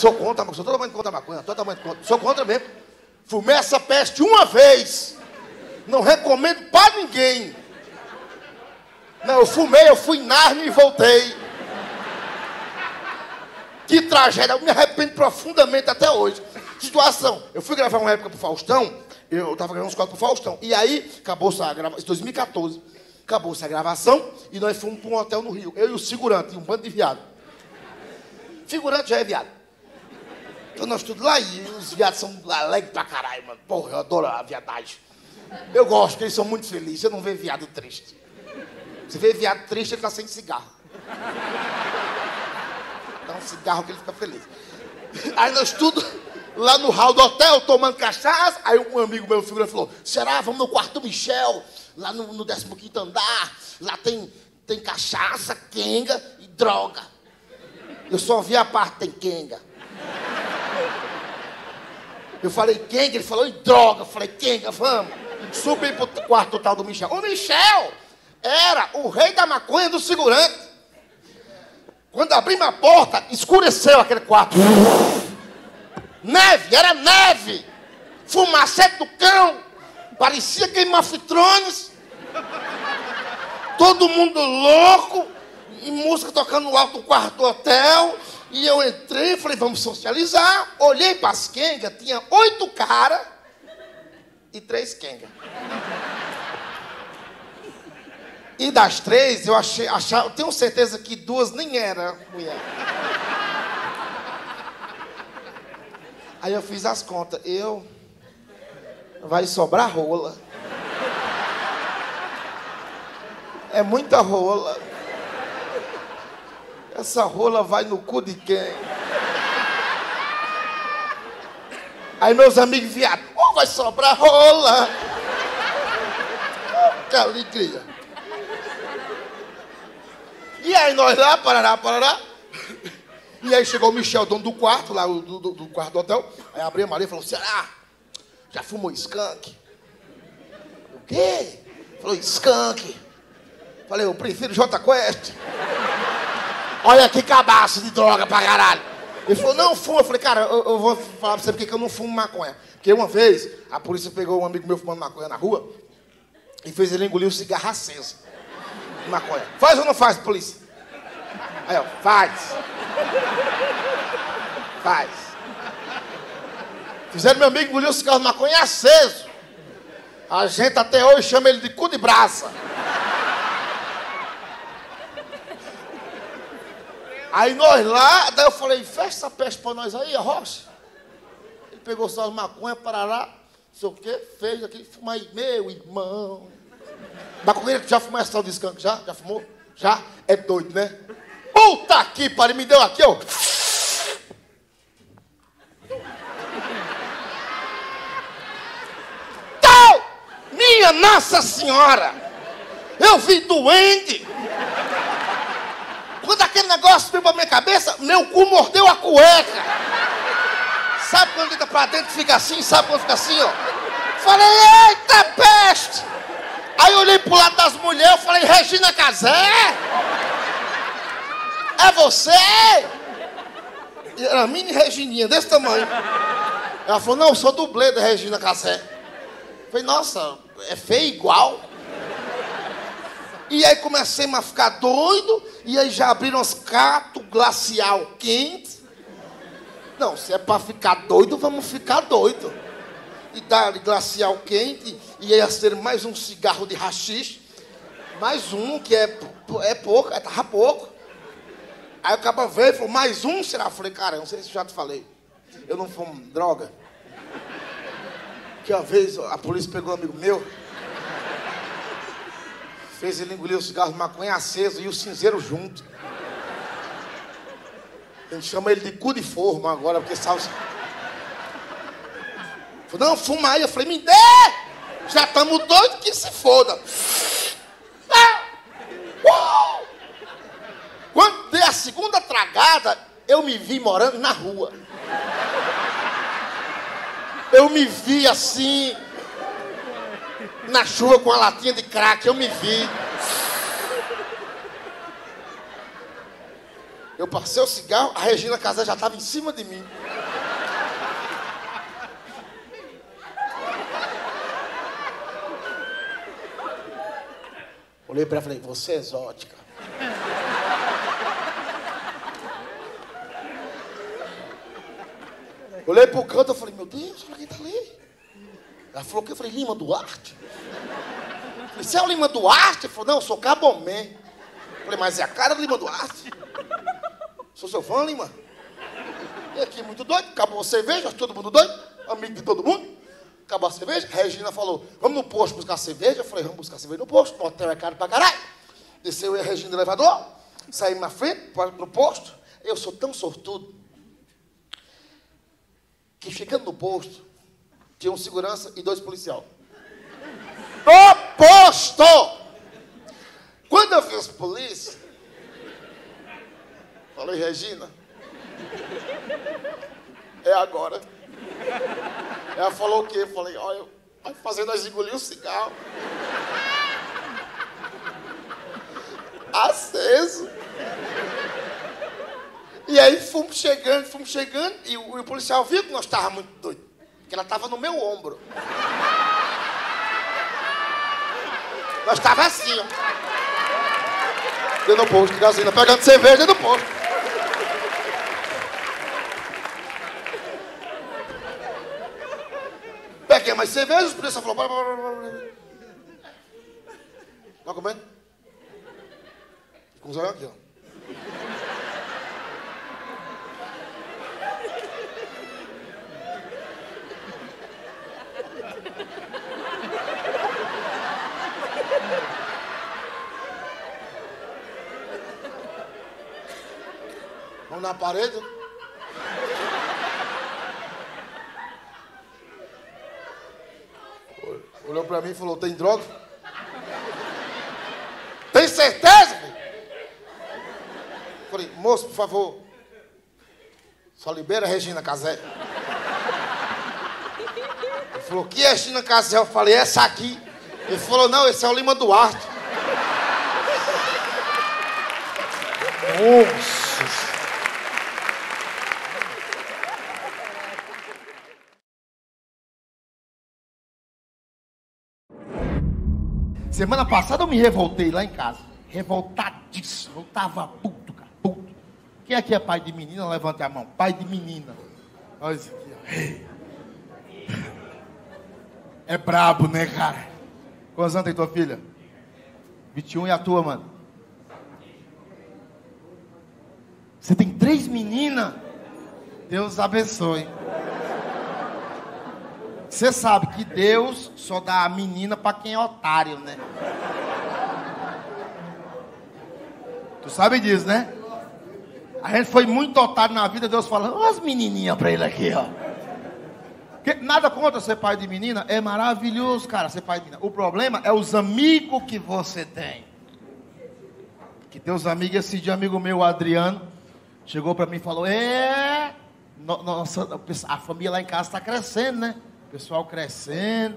Sou contra, sou totalmente contra a maconha, totalmente contra. Sou contra mesmo. Fumei essa peste uma vez. Não recomendo para ninguém. Não, eu fumei, eu fui em Narnia e voltei. Que tragédia, eu me arrependo profundamente até hoje. Situação, eu fui gravar uma época pro Faustão, eu tava gravando uns quadros pro Faustão, e aí acabou a gravação, 2014, acabou-se a gravação, e nós fomos para um hotel no Rio, eu e o segurante, e um bando de viado. Figurante já é viado. Então nós tudo lá, e os viados são alegres pra caralho, mano. Porra, eu adoro a viadagem. Eu gosto, eles são muito felizes, eu não vejo viado triste. Você vê viado triste, ele tá sem cigarro. Dá um cigarro que ele fica feliz. Aí nós tudo lá no hall do hotel, tomando cachaça. Aí um amigo meu, figura, falou: Será? Vamos no quarto Michel, lá no, no 15 andar. Lá tem, tem cachaça, quenga e droga. Eu só vi a parte tem quenga. Eu falei, quenga? Ele falou, e droga. Eu falei, quenga, vamos. Subi pro quarto total do Michel. O Michel era o rei da maconha do segurante. Quando abrimos a porta, escureceu aquele quarto. Neve, era neve. Fumacete do cão. Parecia of Thrones. Todo mundo louco. E música tocando no alto quarto do hotel. E eu entrei, falei, vamos socializar. Olhei para as quengas, tinha oito caras e três quengas. E das três, eu achei, achava, tenho certeza que duas nem era mulher. Aí eu fiz as contas. Eu. Vai sobrar rola. É muita rola. Essa rola vai no cu de quem? Aí meus amigos viados, oh, vai sobrar rola. que alegria. E aí nós lá, parará, parará. E aí chegou o Michel, dono do quarto, lá do, do, do quarto do hotel. Aí abriu a Maria e falou, será? Já fumou skunk? O quê? Falou, skunk. Falei, eu prefiro J Quest. Olha que cabaço de droga pra caralho. Ele falou, não fuma. Eu falei, cara, eu, eu vou falar pra você porque eu não fumo maconha. Porque uma vez, a polícia pegou um amigo meu fumando maconha na rua e fez ele engolir o cigarro aceso. Maconha. Faz ou não faz, polícia? Aí, ó, faz. Faz. Fizeram meu amigo engolir o cigarro de maconha aceso. A gente até hoje chama ele de cu de braça. Aí nós lá, daí eu falei, fecha essa peste pra nós aí, a rocha. Ele pegou só as maconhas, parará, não sei o quê, fez aqui, fuma aí, meu irmão. Maconheiro, já fumou essa de skunk? Já? Já fumou? Já? É doido, né? Puta que pariu, me deu aqui, ó. Minha Nossa Senhora! Eu vi doente! Negócio veio pra minha cabeça, meu cu mordeu a cueca. Sabe quando entra pra dentro fica assim? Sabe quando fica assim, ó? Falei, eita peste! Aí olhei pro lado das mulheres, eu falei, Regina Casé? É você? E era a mini Regininha, desse tamanho. Ela falou, não, eu sou dublê da Regina Casé. Falei, nossa, é feio igual. E aí comecei a ficar doido, e aí já abriram as cato glacial quente. Não, se é para ficar doido, vamos ficar doido. E dar glacial quente, e aí ser mais um cigarro de rachixe. Mais um, que é, é pouco, é, tava pouco. Aí o cabo veio e falou, mais um será? Eu falei, cara, não sei se eu já te falei. Eu não fumo droga. Que uma vez a polícia pegou um amigo meu, fez ele engolir o cigarro de maconha aceso e o cinzeiro junto. A gente chama ele de cu de forma agora, porque sabe. Não, fuma aí. Eu falei, me dê! Já estamos doidos que se foda. Ah! Uh! Quando dei a segunda tragada, eu me vi morando na rua. Eu me vi assim, na chuva com a latinha de crack, eu me vi. Eu passei o cigarro, a Regina Casé já estava em cima de mim. Olhei para ela e falei, você é exótica. Olhei pro canto e falei, meu Deus, olha quem tá ali. Ela falou que eu falei, Lima Duarte? falei, você é o Lima Duarte? Ele falou, não, eu sou Cabomé. falei, mas é a cara do Lima Duarte? Sou seu fã, Lima. E aqui, muito doido, acabou a cerveja, todo mundo doido, amigo de todo mundo. Acabou a cerveja, Regina falou, vamos no posto buscar cerveja. Eu falei, vamos buscar cerveja no posto, o hotel é caro pra caralho. Desceu eu e a Regina no elevador, saímos na frente, no posto. Eu sou tão sortudo que chegando no posto, tinha um segurança e dois policiais. No posto! Quando eu vi os polícias, falei, Regina, é agora. Ela falou o quê? Eu falei, olha, vai fazendo nós engolir o cigarro. Aceso. E aí fomos chegando, fomos chegando, e o, e o policial viu que nós estávamos muito doidos. Que ela estava no meu ombro. Nós estávamos assim, ó. Dentro do posto de gasolina, pegando cerveja dentro do posto. Peguei mais cerveja, o policial falou. Tá comendo? Com os olhos aqui, ó. Na parede. Olhou pra mim e falou, tem droga? Tem certeza? Falei, moço, por favor. Só libera a Regina Casé. Ele falou, que é Regina Casé? Eu falei, essa aqui. Ele falou, não, esse é o Lima Duarte. Nossa. Semana passada eu me revoltei lá em casa. Revoltadíssimo. Eu tava puto, cara. Puto. Quem aqui é pai de menina? Levante a mão. Pai de menina. Olha isso aqui, ó. É brabo, né, cara? Quantos anos tem tua filha? 21 e a tua, mano? Você tem três meninas? Deus abençoe. Você sabe que Deus só dá a menina para quem é otário, né? Tu sabe disso, né? A gente foi muito otário na vida, Deus falando, olha as menininhas para ele aqui, ó. Que, nada contra ser pai de menina, é maravilhoso, cara, ser pai de menina. O problema é os amigos que você tem. Que teus amigos, esse dia, amigo meu, Adriano, chegou para mim e falou: É, nossa, a família lá em casa está crescendo, né? Pessoal crescendo.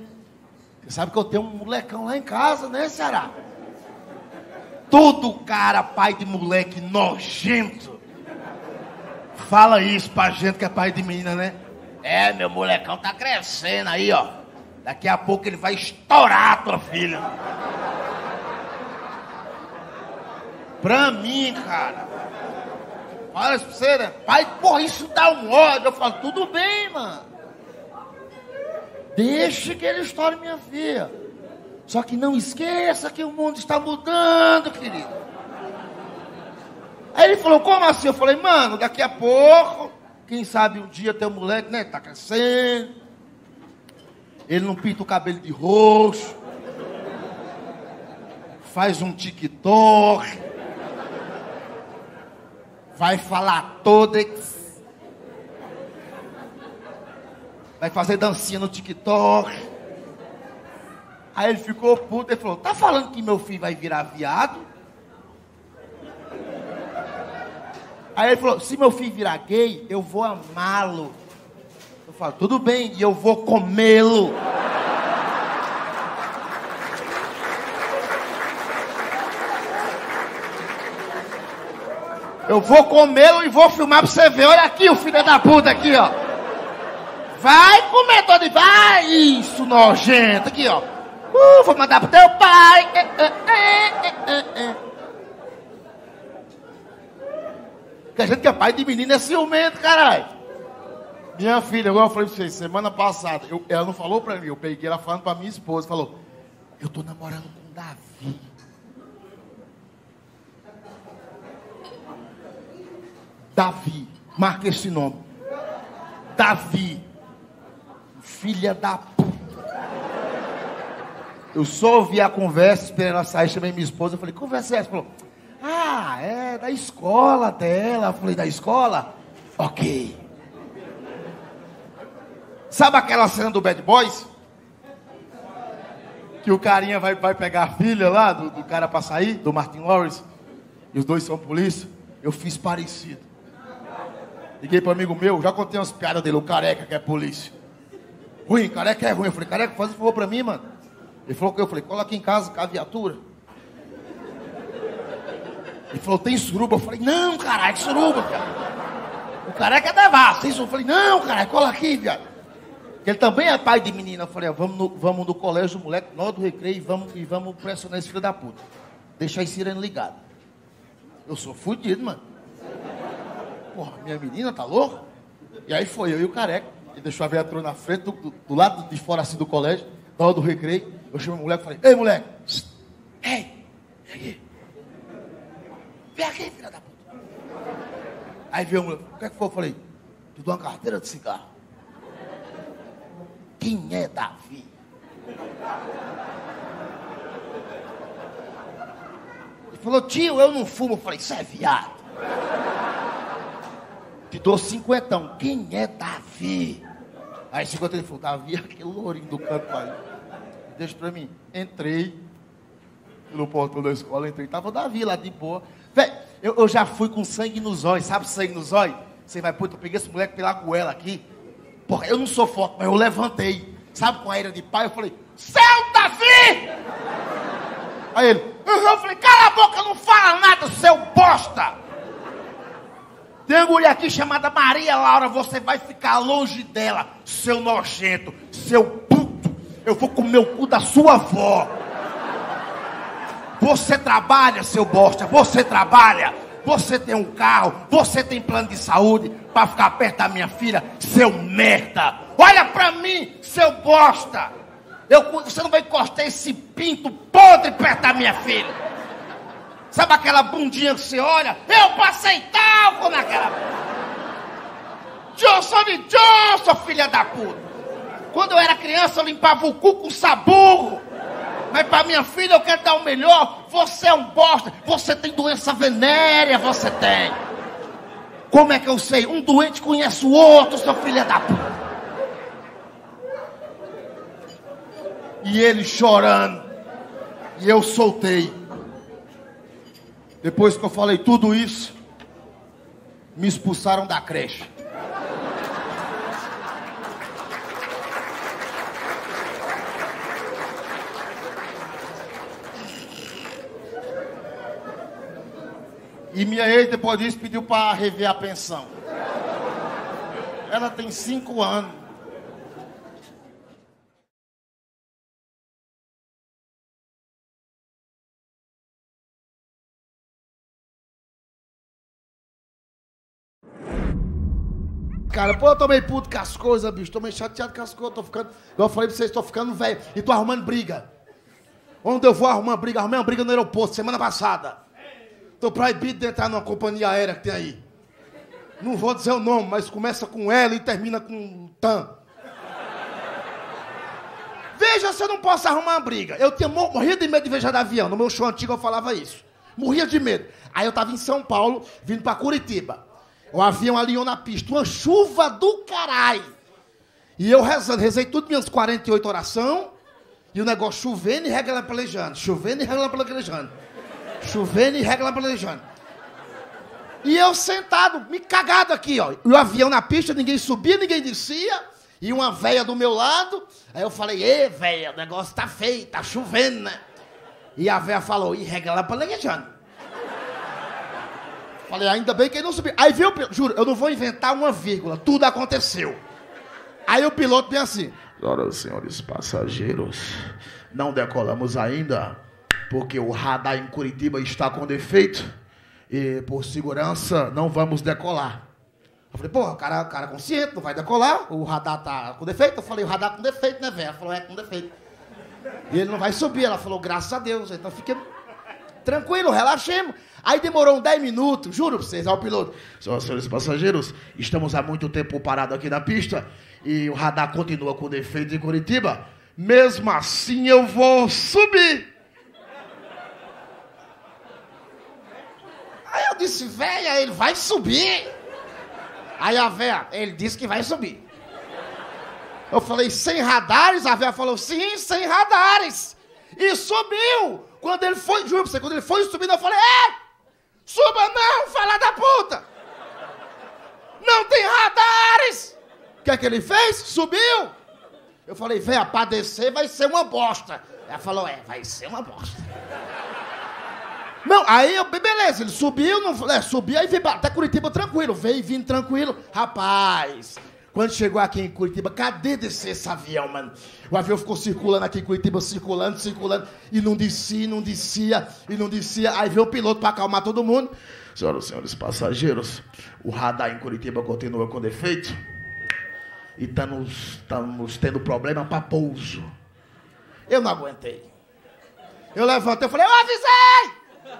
Você sabe que eu tenho um molecão lá em casa, né, Ceará? Todo cara, pai de moleque nojento. Fala isso pra gente que é pai de menina, né? É, meu molecão tá crescendo aí, ó. Daqui a pouco ele vai estourar a tua filha. Pra mim, cara. Pra você, né? Pai, porra, isso dá um ódio. Eu falo, tudo bem, mano. Deixe que ele estoure minha filha. Só que não esqueça que o mundo está mudando, querido. Aí ele falou, como assim? Eu falei, mano, daqui a pouco, quem sabe um dia teu moleque, né, tá crescendo. Ele não pinta o cabelo de roxo. Faz um TikTok. Vai falar todas vai fazer dancinha no TikTok. Aí ele ficou puto e falou: Tá falando que meu filho vai virar viado? Aí ele falou: Se meu filho virar gay, eu vou amá-lo. Eu falo: Tudo bem, e eu vou comê-lo. Eu vou comê-lo e vou filmar pra você ver. Olha aqui o filho da puta aqui, ó. Vai comer todo Vai! Isso, nojento. Aqui, ó. Uh, vou mandar pro teu pai. É, é, é, que a gente que é pai de menino é ciumento, caralho. Minha filha, igual eu falei pra vocês, semana passada, eu, ela não falou pra mim, eu peguei ela falando pra minha esposa, falou, eu tô namorando com Davi. Davi, marca esse nome. Davi, filha da puta. Eu só ouvi a conversa, esperei ela sair, chamei minha esposa, falei, conversa é essa? Falou, ah, é da escola dela. Eu falei, da escola? Ok. Sabe aquela cena do Bad Boys? Que o carinha vai, vai pegar a filha lá do, do cara pra sair, do Martin Lawrence, e os dois são polícia. Eu fiz parecido. Liguei para um amigo meu, já contei umas piadas dele, o careca que é polícia. Ruim, careca é ruim. Eu falei, careca, faz um favor pra mim, mano. Ele falou que eu falei, aqui em casa a viatura. Ele falou, tem suruba? Eu falei, não, caralho, suruba, cara. O careca é tem suruba. Eu falei, não, caralho, cola aqui, viado. Ele também é pai de menina. Eu falei, vamos no, vamos no colégio, moleque, nós do recreio, e vamos, e vamos pressionar esse filho da puta. Deixar esse sirene ligado. Eu sou fudido, mano. Porra, minha menina tá louca? E aí foi eu e o careca. Ele deixou a viatura na frente, do, do, do, lado de fora assim do colégio, na hora do recreio. Eu chamei o moleque e falei, ei moleque, ei, vem aqui. Vem aqui, filha da puta. Aí veio o moleque, o que é que foi? Eu falei, tu deu uma carteira de cigarro. Quem é Davi? Ele falou, tio, eu não fumo. Eu falei, isso é viado. Te dou cinquentão. Quem é Davi? Aí cinquenta ele falou, Davi, aquele lourinho do canto aí. Deixa pra mim. Entrei no portão da escola, entrei. Tava o Davi lá de boa. Véi, eu, eu, já fui com sangue nos olhos. Sabe sangue nos olhos? Você vai, puta, eu peguei esse moleque pela goela aqui. Porra, eu não sou forte, mas eu levantei. Sabe com a ira de pai? Eu falei, seu Davi! Aí ele, eu falei, cala a boca, não fala nada, seu bosta! Tem uma mulher aqui chamada Maria Laura, você vai ficar longe dela, seu nojento, seu puto. Eu vou comer o cu da sua avó. Você trabalha, seu bosta, você trabalha. Você tem um carro, você tem plano de saúde para ficar perto da minha filha, seu merda. Olha para mim, seu bosta. Eu, você não vai encostar esse pinto podre perto da minha filha. Sabe aquela bundinha que você olha? Eu passei tal como aquela. Johnson Johnson, filha da puta. Quando eu era criança, eu limpava o cu com saburro. Mas para minha filha eu quero dar o melhor. Você é um bosta. Você tem doença venérea, você tem. Como é que eu sei? Um doente conhece o outro, seu filha da puta. E ele chorando. E eu soltei. Depois que eu falei tudo isso, me expulsaram da creche. E minha ex, depois disso, pediu para rever a pensão. Ela tem cinco anos. Cara, pô, eu tomei puto com as coisas, bicho. Tomei chateado com as coisas. Tô ficando. Eu falei pra vocês, tô ficando velho. E tô arrumando briga. Onde eu vou arrumar briga? Arrumei uma briga no aeroporto semana passada. Tô proibido de entrar numa companhia aérea que tem aí. Não vou dizer o nome, mas começa com L e termina com TAM. Veja se eu não posso arrumar uma briga. Eu tinha morrido de medo de viajar de avião. No meu show antigo eu falava isso. Morria de medo. Aí eu tava em São Paulo, vindo para Curitiba. O avião alinhou na pista, uma chuva do caralho. E eu rezando, rezei tudo minhas 48 orações, e o negócio chovendo e regalapelejando, chovendo e regalapelejando, chovendo e regalapelejando. E eu sentado, me cagado aqui, ó. E o avião na pista, ninguém subia, ninguém descia. E uma véia do meu lado. Aí eu falei, ê, véia, o negócio tá feio, tá chovendo, né? E a véia falou, e regalapelejando. Falei, ainda bem que ele não subiu. Aí piloto, juro, eu não vou inventar uma vírgula, tudo aconteceu. Aí o piloto vem assim: Senhoras e senhores passageiros, não decolamos ainda, porque o radar em Curitiba está com defeito e por segurança não vamos decolar. Eu falei, pô, o cara, cara consciente, não vai decolar, o radar tá com defeito. Eu falei, o radar com defeito, né, velho? Ela falou, é com defeito. E ele não vai subir. Ela falou, graças a Deus. Então fiquei tranquilo, relaxemos. Aí demorou uns 10 minutos, juro pra vocês, ao piloto. Senhoras e senhores passageiros, estamos há muito tempo parados aqui na pista e o radar continua com defeito em Curitiba. Mesmo assim eu vou subir. Aí eu disse, velha, ele vai subir. Aí a véia, ele disse que vai subir. Eu falei, sem radares? A véia falou, sim, sem radares. E subiu. Quando ele foi, juro pra você, quando ele foi subindo, eu falei, é, suba não, fala da puta. Não tem radares. O que é que ele fez? Subiu. Eu falei, véia, pra descer vai ser uma bosta. Ela falou, é, vai ser uma bosta. Não, aí eu, beleza, ele subiu, não, é, subiu, aí veio até Curitiba tranquilo, veio vindo tranquilo. Rapaz, quando chegou aqui em Curitiba, cadê descer esse avião, mano? O avião ficou circulando aqui em Curitiba, circulando, circulando, e não descia, não descia, e não descia. Aí veio o piloto para acalmar todo mundo. Senhoras e senhores passageiros, o radar em Curitiba continua com defeito. E estamos tendo problema para pouso. Eu não aguentei. Eu levantei e falei, eu avisei!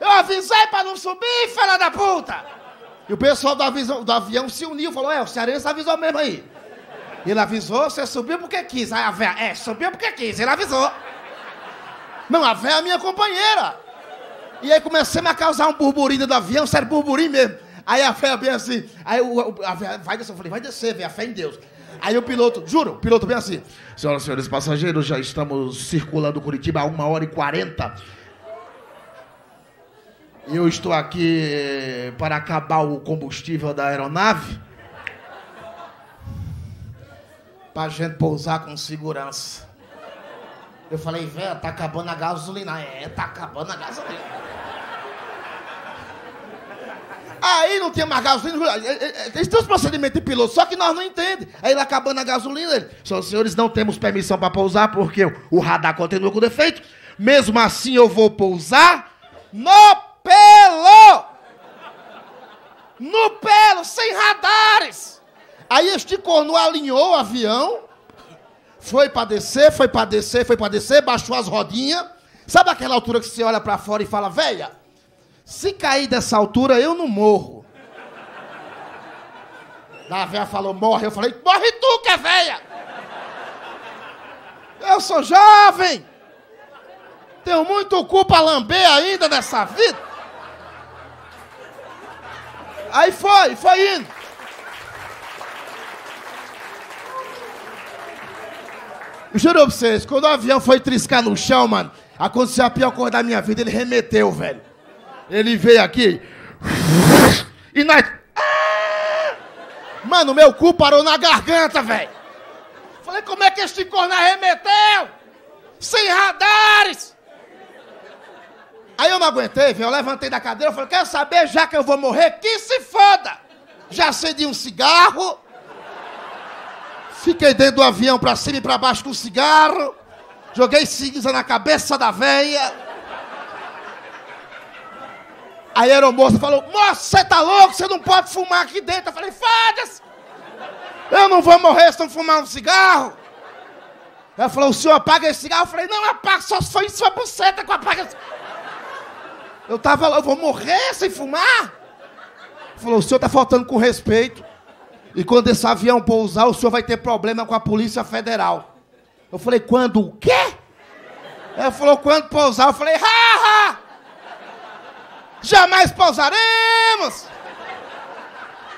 Eu avisei pra não subir, filha da puta! E o pessoal do, aviso, do avião se uniu, falou, é, o cearense avisou mesmo aí. Ele avisou, você subiu porque quis. Aí a véia, é, subiu porque quis, ele avisou. Não, a véia é minha companheira. E aí comecei a causar um burburinho do avião, sério, burburinho mesmo. Aí a véia bem assim, aí o, a véia vai descer, eu falei, vai descer, véia, fé em Deus. Aí o piloto, juro, o piloto bem assim. Senhoras e senhores passageiros, já estamos circulando Curitiba há uma hora e quarenta. Eu estou aqui para acabar o combustível da aeronave. Para a gente pousar com segurança. Eu falei, velho, tá acabando a gasolina. É, tá acabando a gasolina. Aí não tinha mais gasolina. Eles têm os procedimentos de piloto, só que nós não entendemos. Aí ele acabando a gasolina, ele, senhores, não temos permissão para pousar porque o radar continua com defeito. Mesmo assim, eu vou pousar no pelo! No pelo, sem radares! Aí este corno alinhou o avião, foi para descer, foi para descer, foi para descer, baixou as rodinhas. Sabe aquela altura que você olha para fora e fala, velha, se cair dessa altura eu não morro. A velha falou, morre. Eu falei, morre tu que é velha. Eu sou jovem. Tenho muito cu para lamber ainda nessa vida. Aí foi, foi indo. Juro pra vocês, quando o avião foi triscar no chão, mano, aconteceu a pior coisa da minha vida, ele remeteu, velho. Ele veio aqui. E nós. Ah! Mano, meu cu parou na garganta, velho. Falei, como é que este corno arremeteu? Sem radares! Aí eu não aguentei, viu? Eu levantei da cadeira e falei, quer saber, já que eu vou morrer, que se foda! Já acendi um cigarro, fiquei dentro do avião pra cima e pra baixo com cigarro, joguei cinza na cabeça da veia. Aí a aeromoça falou, moço, você tá louco? Você não pode fumar aqui dentro. Eu falei, foda-se! Eu não vou morrer se não fumar um cigarro. Ela falou, o senhor apaga esse cigarro? Eu falei, não, apaga, só foi sua buceta que eu apago. Eu tava lá, eu vou morrer sem fumar? Falou, o senhor tá faltando com respeito. E quando esse avião pousar, o senhor vai ter problema com a Polícia Federal. Eu falei, quando o quê? Ela falou, quando pousar? Eu falei, ha, ha! Jamais pousaremos!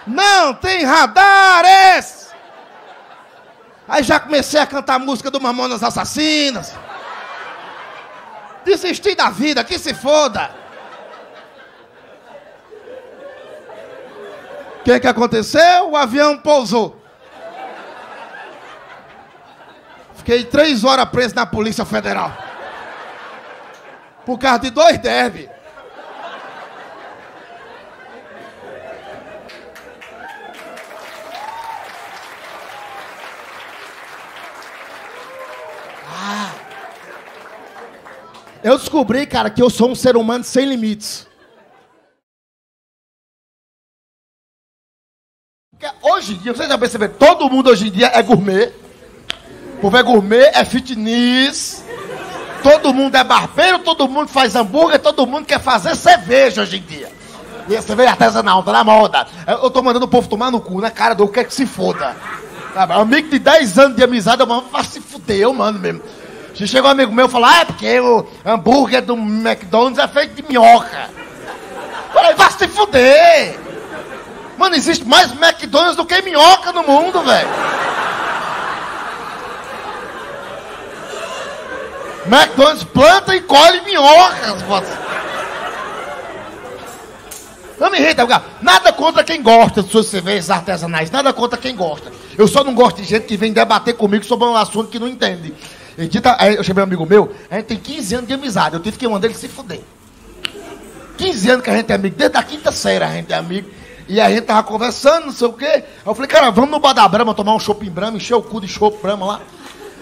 Não tem radares! Aí já comecei a cantar a música do Mamonas Assassinas. Desisti da vida, que se foda. O que, que aconteceu? O avião pousou. Fiquei três horas preso na Polícia Federal. Por causa de dois deve. Ah. Eu descobri, cara, que eu sou um ser humano sem limites. Hoje em dia, vocês já perceberam, todo mundo hoje em dia é gourmet. O povo é gourmet, é fitness. Todo mundo é barbeiro, todo mundo faz hambúrguer, todo mundo quer fazer cerveja hoje em dia. E a cerveja artesanal, tá na moda. Eu tô mandando o povo tomar no cu, na cara do quer que se foda. Sabe? Amigo de 10 anos de amizade, eu mano, vai se fuder, mano mesmo. Se chega um amigo meu e fala, ah, é porque o hambúrguer do McDonald's é feito de minhoca. Eu falei, vai se fuder. Mano, existe mais McDonald's do que minhoca no mundo, velho. McDonald's planta e colhe minhocas. Não me irrita, nada contra quem gosta de suas cervejas artesanais, nada contra quem gosta. Eu só não gosto de gente que vem debater comigo sobre um assunto que não entende. Eu chamei um amigo meu, a gente tem 15 anos de amizade, eu tive que mandar ele se fuder. 15 anos que a gente é amigo, desde a quinta série a gente é amigo. E a gente tava conversando, não sei o quê. Aí eu falei, cara, vamos no Bar da Brama tomar um chopp em Brama, encher o cu de chopp Brama lá.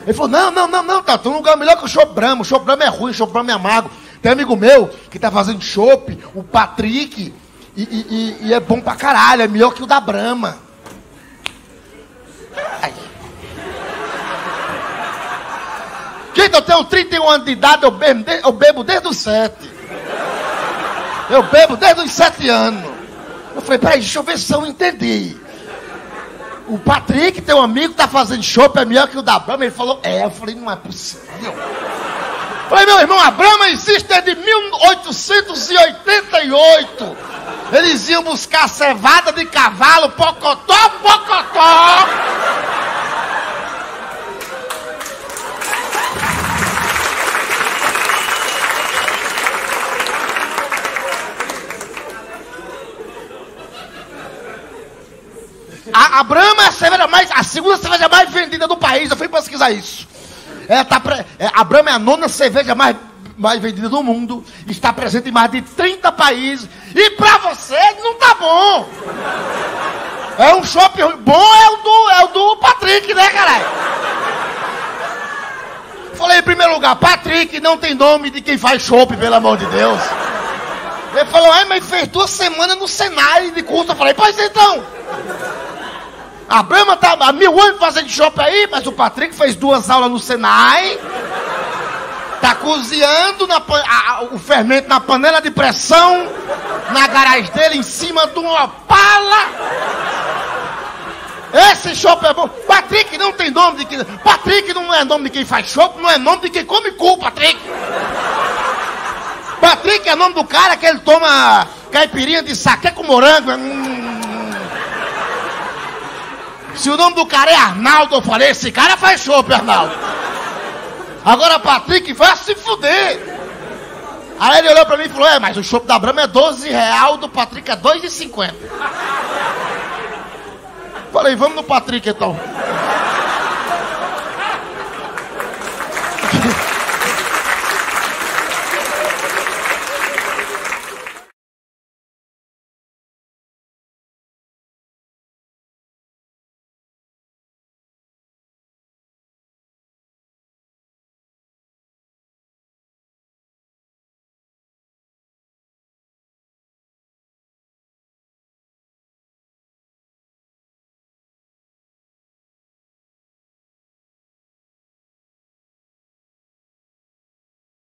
Ele falou, não, não, não, não, tá, tem um lugar melhor que o chopp Brama. O chopp Brama é ruim, o chopp Brama é amargo. Tem amigo meu que tá fazendo chopp, o Patrick, e, e, e, e, é bom pra caralho, é melhor que o da Brama. Gente, eu tenho 31 anos de idade, eu bebo, eu bebo desde os 7. Eu bebo desde os 7 anos. Eu falei, peraí, deixa eu ver se eu entendi. O Patrick, teu amigo, tá fazendo chopp, é melhor que o da Brahma. Ele falou, é. Eu falei, não é possível. Eu falei, meu irmão, a Brahma existe desde 1888. Eles iam buscar cevada de cavalo, pocotó, pocotó. A, Brahma é a cerveja mais, a segunda cerveja mais vendida do país. Eu fui pesquisar isso. É, tá, é, a Brahma é a nona cerveja mais, mais vendida do mundo. Está presente em mais de 30 países. E pra você não tá bom. É um shopping bom, é o do, é o do Patrick, né, caralho? Falei em primeiro lugar, Patrick não tem nome de quem faz chopp, pelo amor de Deus. Ele falou, ai, mas fez duas semanas no Senai de curso. Eu falei, pois então. A Brahma tá há mil anos fazendo shopping aí, mas o Patrick fez duas aulas no Senai. Tá cozinhando na, a, o fermento na panela de pressão, na garagem dele, em cima de uma pala. Esse chopp é bom. Patrick não tem nome de quem. Patrick não é nome de quem faz chopp, não é nome de quem come cu, Patrick. Patrick é nome do cara que ele toma caipirinha de saque com morango. Hum. Se o nome do cara é Arnaldo, eu falei, esse cara faz chopp, Arnaldo. Agora Patrick vai se fuder. Aí ele olhou pra mim e falou, é, mas o chopp da Brama é 12 real, do Patrick é 2,50. Falei, vamos no Patrick então.